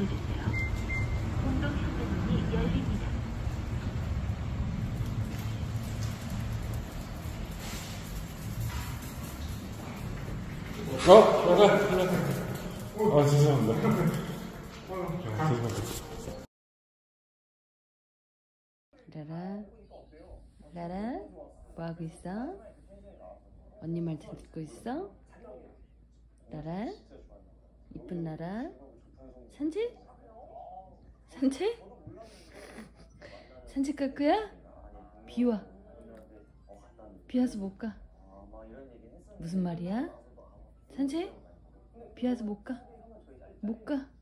눌러주세요. 공동현대문이 열립니다. 어, 맞아. 아, 죄송합니다. 라라, 라라, 뭐하고 있어? 언니 말좀 듣고 있어? 라라, 이쁜 라라. 산책? 산책? 산책 갈 거야? 비와 비 와서 못 가. 무슨 말이야? 산책? 비 와서 못 가. 못 가. 못 가.